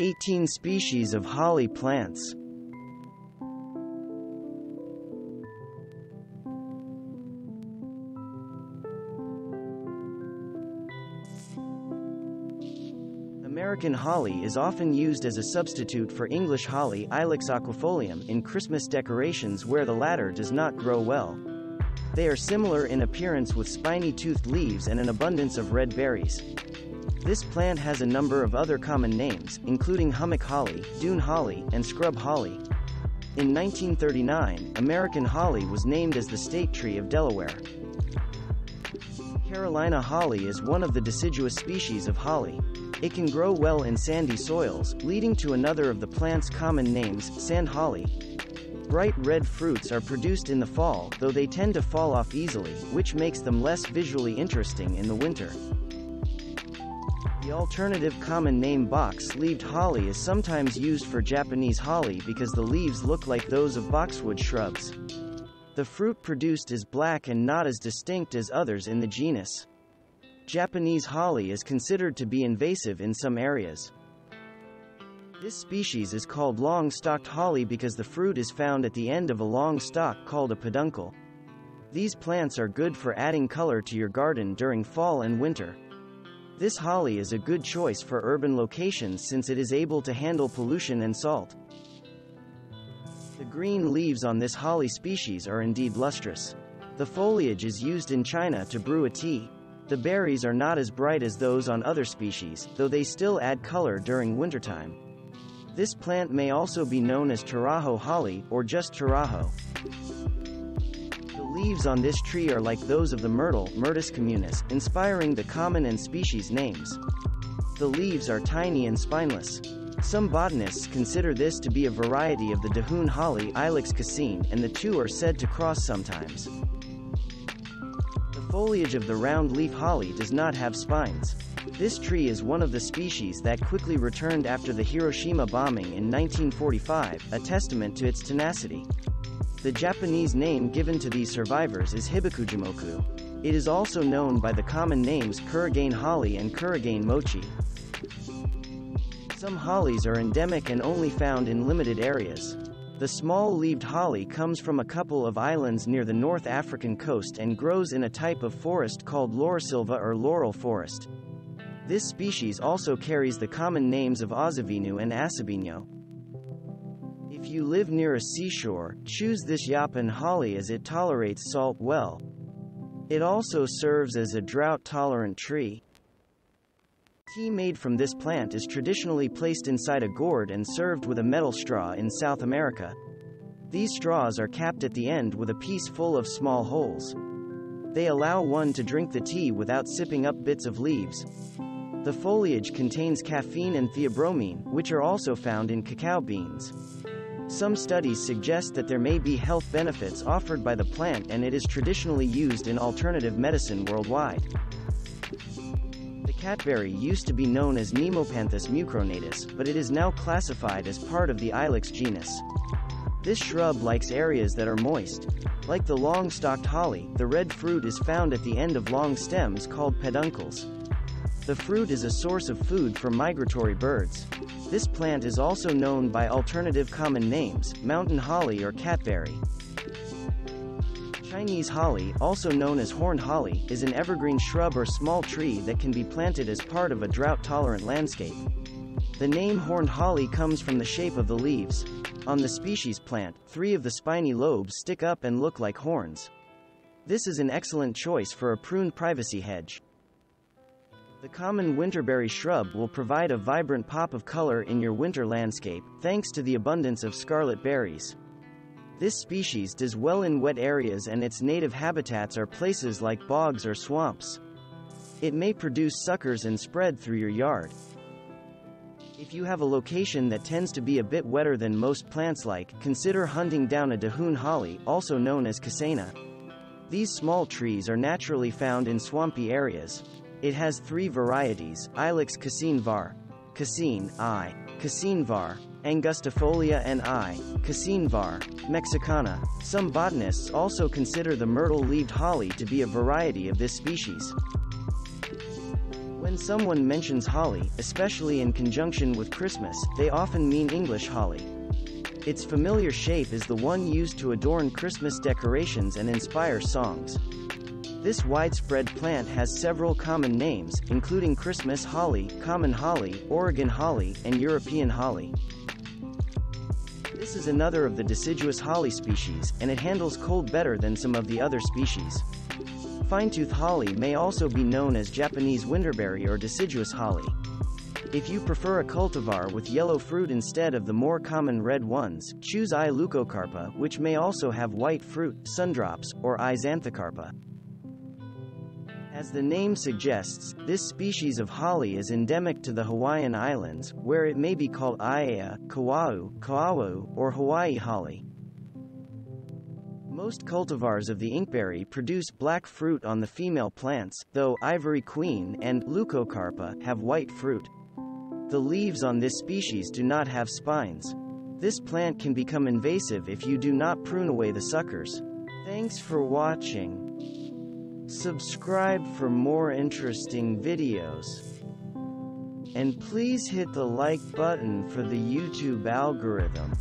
18 species of holly plants. American holly is often used as a substitute for English holly Ilex aquifolium in Christmas decorations where the latter does not grow well. They are similar in appearance with spiny-toothed leaves and an abundance of red berries. This plant has a number of other common names, including hummock holly, dune holly, and scrub holly. In 1939, American holly was named as the state tree of Delaware. Carolina holly is one of the deciduous species of holly. It can grow well in sandy soils, leading to another of the plant's common names, sand holly. Bright red fruits are produced in the fall, though they tend to fall off easily, which makes them less visually interesting in the winter. The alternative common name box-leaved holly is sometimes used for Japanese holly because the leaves look like those of boxwood shrubs. The fruit produced is black and not as distinct as others in the genus. Japanese holly is considered to be invasive in some areas. This species is called long-stalked holly because the fruit is found at the end of a long stalk called a peduncle. These plants are good for adding color to your garden during fall and winter. This holly is a good choice for urban locations since it is able to handle pollution and salt. The green leaves on this holly species are indeed lustrous. The foliage is used in China to brew a tea. The berries are not as bright as those on other species, though they still add color during wintertime. This plant may also be known as Tarajo holly, or just Tarajo. The leaves on this tree are like those of the myrtle, Myrtus communis, inspiring the common and species names. The leaves are tiny and spineless. Some botanists consider this to be a variety of the Dahoon holly Ilex cassine, and the two are said to cross sometimes The foliage of the round leaf holly does not have spines. This tree is one of the species that quickly returned after the Hiroshima bombing in 1945, a testament to its tenacity. The Japanese name given to these survivors is Hibakujumoku. It is also known by the common names Kurogane holly and Kurogane mochi. Some hollies are endemic and only found in limited areas. The small-leaved holly comes from a couple of islands near the North African coast and grows in a type of forest called laurisilva or laurel forest. This species also carries the common names of Azavinu and Acebino. If you live near a seashore, choose this yaupon holly as it tolerates salt well. It also serves as a drought-tolerant tree. Tea made from this plant is traditionally placed inside a gourd and served with a metal straw in South America. These straws are capped at the end with a piece full of small holes. They allow one to drink the tea without sipping up bits of leaves. The foliage contains caffeine and theobromine, which are also found in cacao beans. Some studies suggest that there may be health benefits offered by the plant and it is traditionally used in alternative medicine worldwide. The catberry used to be known as Nemopanthus mucronatus, but it is now classified as part of the Ilex genus. This shrub likes areas that are moist. Like the long-stalked holly, the red fruit is found at the end of long stems called peduncles. The fruit is a source of food for migratory birds. This plant is also known by alternative common names, mountain holly or catberry. Chinese holly, also known as horned holly, is an evergreen shrub or small tree that can be planted as part of a drought-tolerant landscape. The name horned holly comes from the shape of the leaves. On the species plant, three of the spiny lobes stick up and look like horns. This is an excellent choice for a pruned privacy hedge. The common winterberry shrub will provide a vibrant pop of color in your winter landscape, thanks to the abundance of scarlet berries. This species does well in wet areas and its native habitats are places like bogs or swamps. It may produce suckers and spread through your yard. If you have a location that tends to be a bit wetter than most plants like, consider hunting down a Dahoon holly, also known as Cassena. These small trees are naturally found in swampy areas. It has three varieties, Ilex cassine var. Cassine, I. Cassine var. Angustifolia and I. Cassine var. Mexicana. Some botanists also consider the myrtle-leaved holly to be a variety of this species. When someone mentions holly, especially in conjunction with Christmas, they often mean English holly. Its familiar shape is the one used to adorn Christmas decorations and inspire songs. This widespread plant has several common names, including Christmas holly, common holly, Oregon holly, and European holly. This is another of the deciduous holly species, and it handles cold better than some of the other species. Fine-tooth holly may also be known as Japanese winterberry or deciduous holly. If you prefer a cultivar with yellow fruit instead of the more common red ones, choose I. leucocarpa, which may also have white fruit, sundrops, or I. xanthocarpa. As the name suggests, this species of holly is endemic to the Hawaiian Islands, where it may be called Aiea, Kauau, Kauau, or Hawaii holly. Most cultivars of the inkberry produce black fruit on the female plants, though Ivory Queen and Leucocarpa have white fruit. The leaves on this species do not have spines. This plant can become invasive if you do not prune away the suckers. Thanks for watching. Subscribe for more interesting videos. And please hit the like button for the YouTube algorithm.